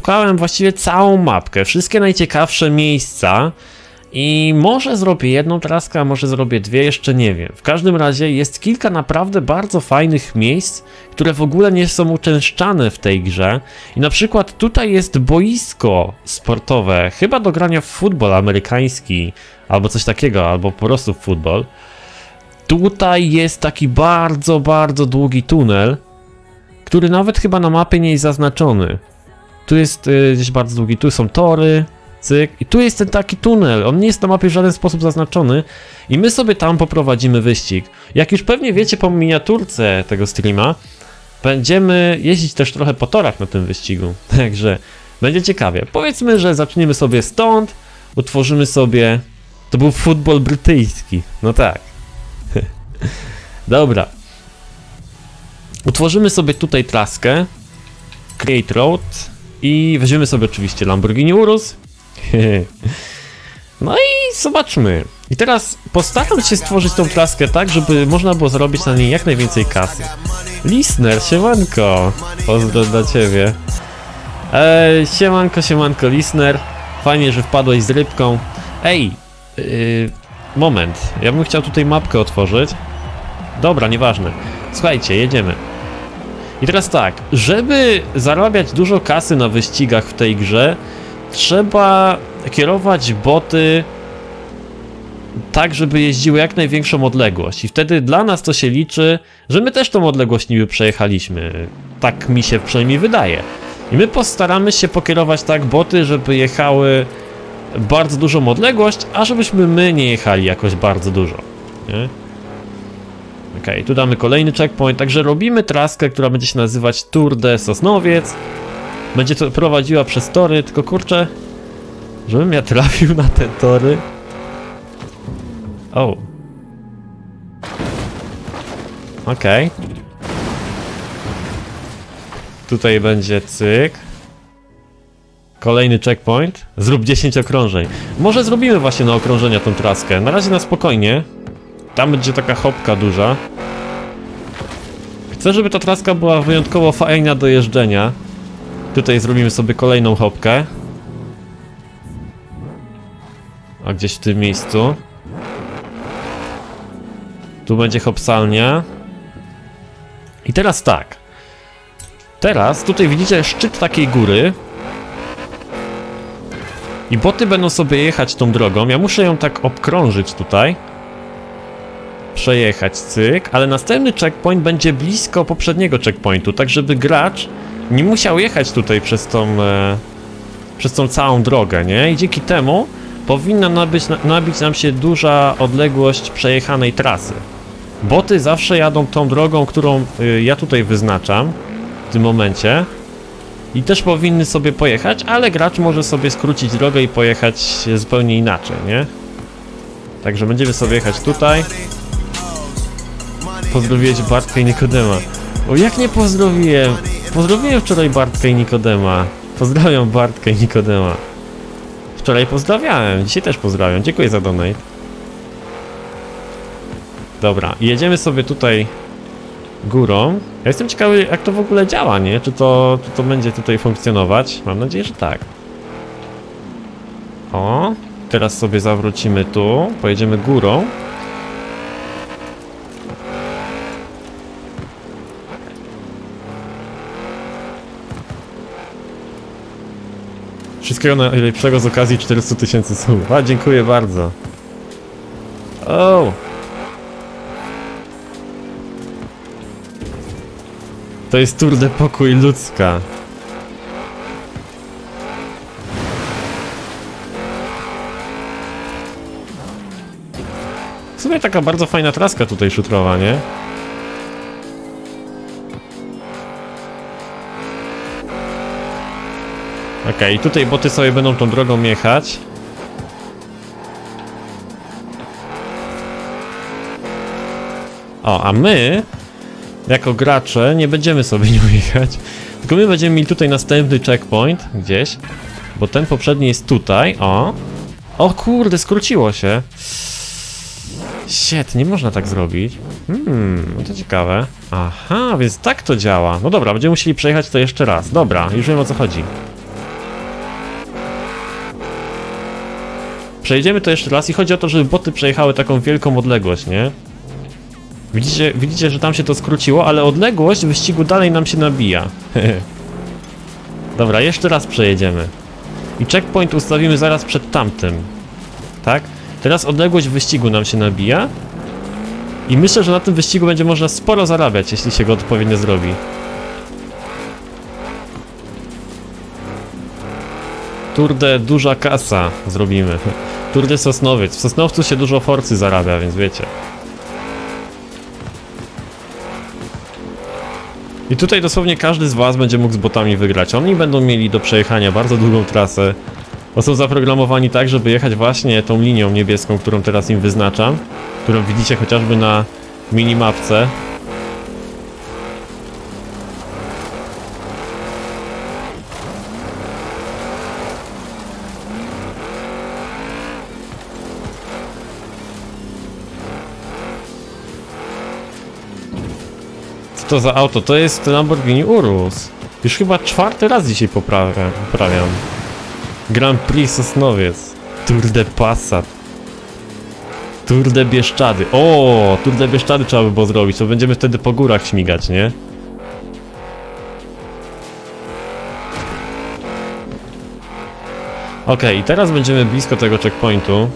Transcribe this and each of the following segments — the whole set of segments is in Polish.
Szukałem właściwie całą mapkę, wszystkie najciekawsze miejsca i może zrobię jedną traskę, a może zrobię dwie, jeszcze nie wiem. W każdym razie jest kilka naprawdę bardzo fajnych miejsc, które w ogóle nie są uczęszczane w tej grze. I na przykład tutaj jest boisko sportowe, chyba do grania w futbol amerykański, albo coś takiego, albo po prostu w futbol. Tutaj jest taki bardzo, bardzo długi tunel, który nawet chyba na mapie nie jest zaznaczony. Tu jest y, gdzieś bardzo długi, tu są tory, cyk, i tu jest ten taki tunel, on nie jest na mapie w żaden sposób zaznaczony i my sobie tam poprowadzimy wyścig. Jak już pewnie wiecie po miniaturce tego streama, będziemy jeździć też trochę po torach na tym wyścigu, także będzie ciekawie. Powiedzmy, że zaczniemy sobie stąd, utworzymy sobie... To był futbol brytyjski, no tak. Dobra. Utworzymy sobie tutaj traskę, Create Road i weźmiemy sobie oczywiście Lamborghini Urus. No i zobaczmy. I teraz postaram się stworzyć tą traskę tak, żeby można było zarobić na niej jak najwięcej kasy. Listener, siemanko. Pozdro dla ciebie. Ej, siemanko, siemanko, listener. Fajnie, że wpadłeś z rybką. Ej, yy, moment. Ja bym chciał tutaj mapkę otworzyć. Dobra, nieważne. Słuchajcie, jedziemy. I teraz tak, żeby zarabiać dużo kasy na wyścigach w tej grze, trzeba kierować boty tak, żeby jeździły jak największą odległość. I wtedy dla nas to się liczy, że my też tą odległość niby przejechaliśmy. Tak mi się przynajmniej wydaje. I my postaramy się pokierować tak boty, żeby jechały bardzo dużą odległość, a żebyśmy my nie jechali jakoś bardzo dużo. Nie? Okay, tu damy kolejny checkpoint, także robimy traskę, która będzie się nazywać Tour de Sosnowiec. Będzie to prowadziła przez tory, tylko kurczę, żebym ja trafił na te tory. O. Okej. Okay. Tutaj będzie cyk. Kolejny checkpoint. Zrób 10 okrążeń. Może zrobimy właśnie na okrążenia tą traskę. Na razie na spokojnie. Tam będzie taka hopka duża. Chcę, żeby ta traska była wyjątkowo fajna do jeżdżenia. Tutaj zrobimy sobie kolejną hopkę. A gdzieś w tym miejscu. Tu będzie hopsalnia. I teraz tak. Teraz tutaj widzicie szczyt takiej góry. I boty będą sobie jechać tą drogą. Ja muszę ją tak obkrążyć tutaj przejechać, cyk, ale następny checkpoint będzie blisko poprzedniego checkpointu, tak żeby gracz nie musiał jechać tutaj przez tą, e, przez tą całą drogę, nie? I dzięki temu powinna nabyć, nabić nam się duża odległość przejechanej trasy. Boty zawsze jadą tą drogą, którą y, ja tutaj wyznaczam w tym momencie i też powinny sobie pojechać, ale gracz może sobie skrócić drogę i pojechać zupełnie inaczej, nie? Także będziemy sobie jechać tutaj. Pozdrowiłeś Bartka i Nikodema. O, jak nie pozdrowiłem? Pozdrowiłem wczoraj Bartka i Nikodema. Pozdrawiam Bartka i Nikodema. Wczoraj pozdrawiałem, dzisiaj też pozdrawiam. Dziękuję za donate. Dobra, jedziemy sobie tutaj górą. Ja jestem ciekawy, jak to w ogóle działa, nie? Czy to, czy to będzie tutaj funkcjonować? Mam nadzieję, że tak. O, teraz sobie zawrócimy tu, pojedziemy górą. Wszystkiego najlepszego z okazji 400 tysięcy słów. A, dziękuję bardzo. O! To jest Tour Pokój Ludzka. W sumie taka bardzo fajna traska tutaj szutrowa, nie? Okej, okay, tutaj boty sobie będą tą drogą jechać. O, a my, jako gracze, nie będziemy sobie nią jechać. Tylko my będziemy mieli tutaj następny checkpoint, gdzieś. Bo ten poprzedni jest tutaj, o. O kurde, skróciło się. Shit, nie można tak zrobić. Hmm, no to ciekawe. Aha, więc tak to działa. No dobra, będziemy musieli przejechać to jeszcze raz. Dobra, już wiem o co chodzi. Przejedziemy to jeszcze raz i chodzi o to, żeby boty przejechały taką wielką odległość, nie? Widzicie, widzicie, że tam się to skróciło, ale odległość wyścigu dalej nam się nabija. Dobra, jeszcze raz przejedziemy. I checkpoint ustawimy zaraz przed tamtym. Tak? Teraz odległość wyścigu nam się nabija. I myślę, że na tym wyścigu będzie można sporo zarabiać, jeśli się go odpowiednio zrobi. Tour de duża kasa zrobimy. Tour Sosnowiec. W Sosnowcu się dużo forcy zarabia, więc wiecie. I tutaj dosłownie każdy z was będzie mógł z botami wygrać. Oni będą mieli do przejechania bardzo długą trasę. Bo są zaprogramowani tak, żeby jechać właśnie tą linią niebieską, którą teraz im wyznaczam. Którą widzicie chociażby na minimapce. To za auto? To jest Lamborghini Urus. Już chyba czwarty raz dzisiaj poprawiam. Grand Prix Sosnowiec. Tour de Passat. Tour de Bieszczady. O, Tour de Bieszczady trzeba by było zrobić. To będziemy wtedy po górach śmigać, nie? Ok, i teraz będziemy blisko tego checkpointu.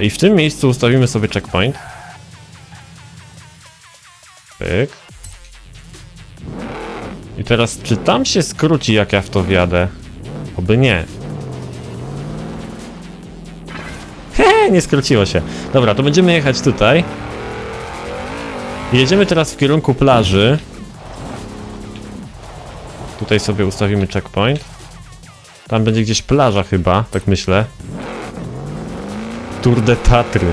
I w tym miejscu ustawimy sobie checkpoint. Pyk. I teraz, czy tam się skróci, jak ja w to wjadę? Oby nie. Hehe, nie skróciło się. Dobra, to będziemy jechać tutaj. Jedziemy teraz w kierunku plaży. Tutaj sobie ustawimy checkpoint. Tam będzie gdzieś plaża chyba, tak myślę. Tour de Tatry.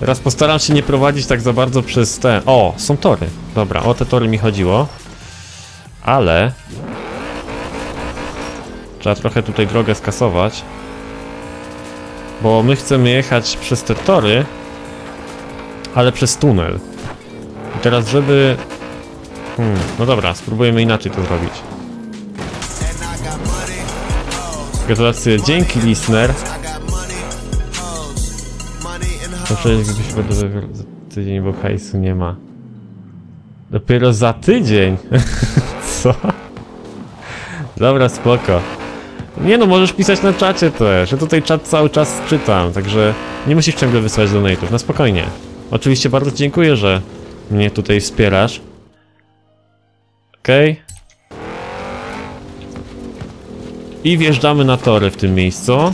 Teraz postaram się nie prowadzić tak za bardzo przez te... O, są tory. Dobra, o te tory mi chodziło. Ale... Trzeba trochę tutaj drogę skasować. Bo my chcemy jechać przez te tory, ale przez tunel. I teraz, żeby... Hmm, no dobra, spróbujemy inaczej to zrobić. Gratulacje, dzięki listener. Muszę gdybyś będę za tydzień, bo hajsu nie ma. Dopiero za tydzień? Co? Dobra, spoko. Nie no, możesz pisać na czacie też. Ja tutaj czat cały czas czytam, także nie musisz ciągle wysłać donate'ów, na spokojnie. Oczywiście bardzo dziękuję, że mnie tutaj wspierasz. Okej. Okay. I wjeżdżamy na tory w tym miejscu.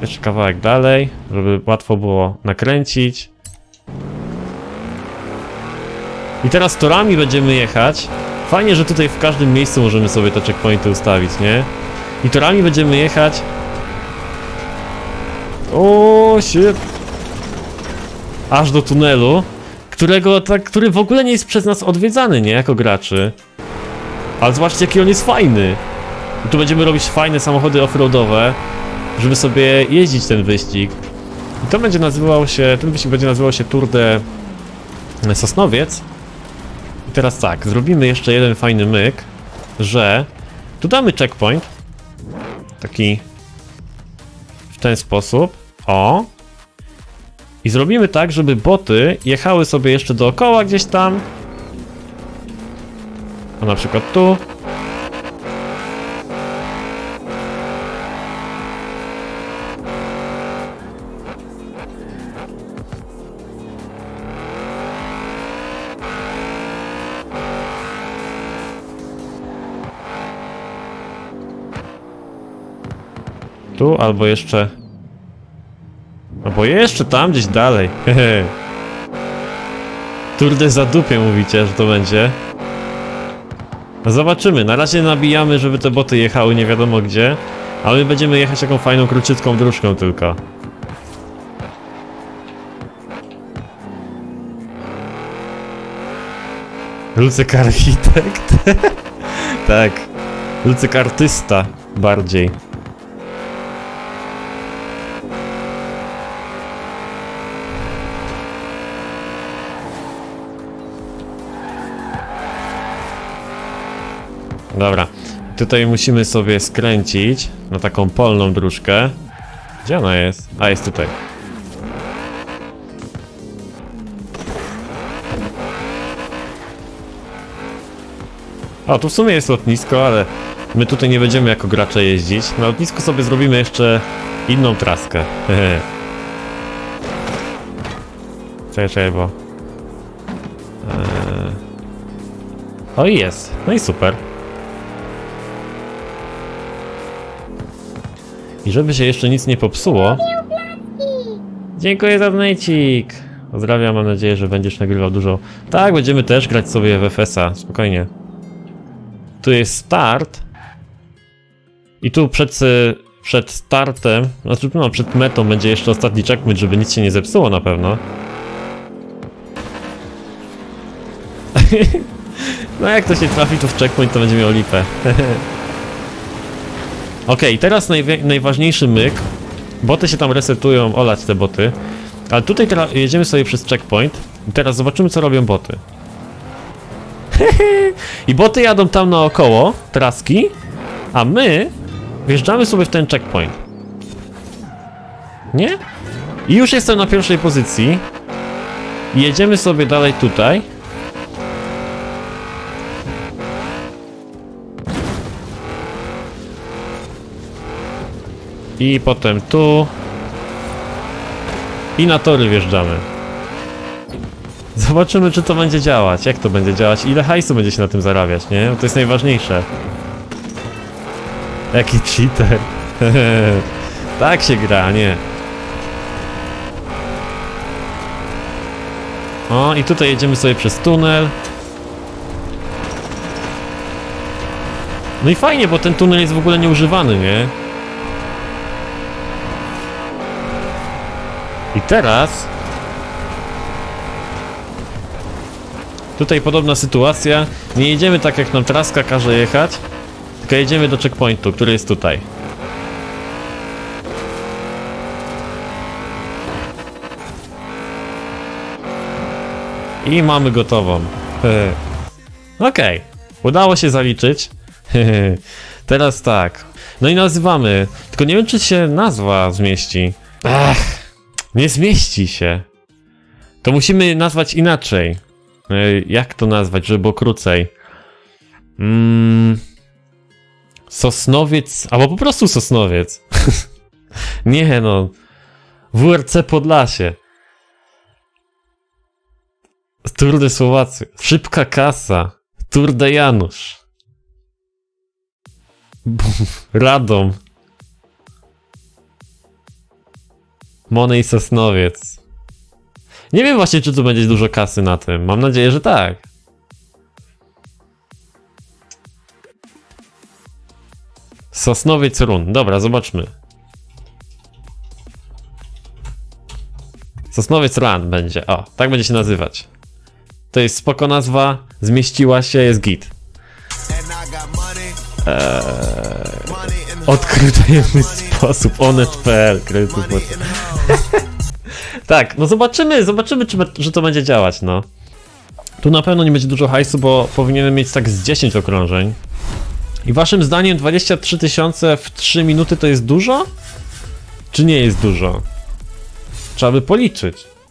Jeszcze kawałek dalej, żeby łatwo było nakręcić. I teraz torami będziemy jechać. Fajnie, że tutaj w każdym miejscu możemy sobie te checkpointy ustawić, nie? I torami będziemy jechać. O, shit. Aż do tunelu, którego, tak, który w ogóle nie jest przez nas odwiedzany, nie? Jako graczy. Ale zobaczcie, jaki on jest fajny. I tu będziemy robić fajne samochody offroadowe, żeby sobie jeździć ten wyścig. I to będzie nazywał się, ten wyścig będzie nazywał się Tour de Sosnowiec. I teraz tak, zrobimy jeszcze jeden fajny myk, że tu damy checkpoint. Taki w ten sposób. O. I zrobimy tak, żeby boty jechały sobie jeszcze dookoła gdzieś tam. A na przykład tu. Tu, albo jeszcze... Albo jeszcze tam, gdzieś dalej. Tour de zadupie mówicie, że to będzie. No zobaczymy, na razie nabijamy, żeby te boty jechały nie wiadomo gdzie. A my będziemy jechać taką fajną, króciutką dróżką tylko. Lucyk architekt? tak. Lucyk artysta bardziej. Dobra. Tutaj musimy sobie skręcić na taką polną dróżkę. Gdzie ona jest? A, jest tutaj. O, tu w sumie jest lotnisko, ale my tutaj nie będziemy jako gracze jeździć. Na lotnisku sobie zrobimy jeszcze inną traskę. Czekaj, czekaj, bo... Eee... O jest. No i super. I żeby się jeszcze nic nie popsuło... Dziękuję za donajcik. Pozdrawiam, mam nadzieję, że będziesz nagrywał dużo. Tak, będziemy też grać sobie w FS-a, spokojnie. Tu jest start. I tu przed, przed startem, znaczy no, przed metą będzie jeszcze ostatni checkpoint, żeby nic się nie zepsuło na pewno. no jak to się trafi tu w checkpoint, to będzie miał lipę. Okej, teraz najważniejszy myk. Boty się tam resetują, olać te boty. Ale tutaj teraz jedziemy sobie przez checkpoint. I teraz zobaczymy co robią boty. I boty jadą tam naokoło, traski, a my wjeżdżamy sobie w ten checkpoint. Nie? I już jestem na pierwszej pozycji. Jedziemy sobie dalej tutaj. I potem tu. I na tory wjeżdżamy. Zobaczymy, czy to będzie działać. Jak to będzie działać? Ile hajsu będzie się na tym zarabiać, nie? Bo to jest najważniejsze. Jaki cheater. tak się gra, nie? O, i tutaj jedziemy sobie przez tunel. No i fajnie, bo ten tunel jest w ogóle nieużywany, nie? I teraz... Tutaj podobna sytuacja. Nie jedziemy tak jak nam traska każe jechać, tylko jedziemy do checkpointu, który jest tutaj. I mamy gotową. Okej, udało się zaliczyć. Teraz tak. No i nazywamy. Tylko nie wiem, czy się nazwa zmieści. Ach, nie zmieści się. To musimy nazwać inaczej. E, Jak to nazwać, żeby było krócej? Mm, sosnowiec, albo po prostu Sosnowiec. Nie no. WRC Podlasie. Tour de Słowacy. Szybka kasa. Tour de Janusz. Bum, Radom. Monej Sosnowiec. Nie wiem właśnie, czy tu będzie dużo kasy na tym. Mam nadzieję, że tak. Sosnowiec Run. Dobra, zobaczmy. Sosnowiec Run będzie. O, tak będzie się nazywać. To jest spoko nazwa. Zmieściła się, jest git. Eee, odkrył tajemny sposób. Onet.pl. kredytów tak, no zobaczymy, zobaczymy, czy, że to będzie działać, no. Tu na pewno nie będzie dużo hajsu, bo powinienem mieć tak z 10 okrążeń. I waszym zdaniem 23 tysiące w 3 minuty to jest dużo? Czy nie jest dużo? Trzeba by policzyć.